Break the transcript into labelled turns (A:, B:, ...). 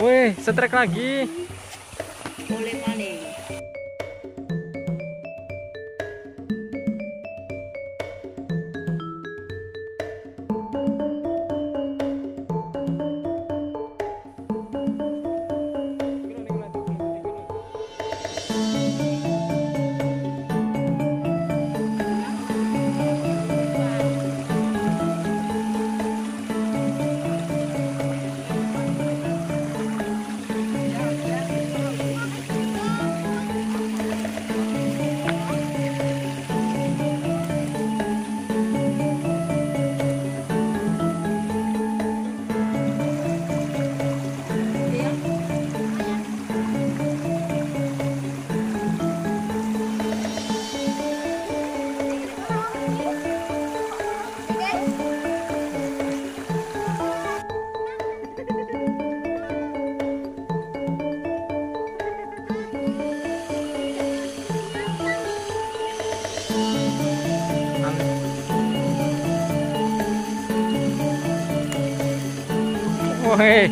A: Wih, setrek lagi.
B: Boleh maning.
A: Wih,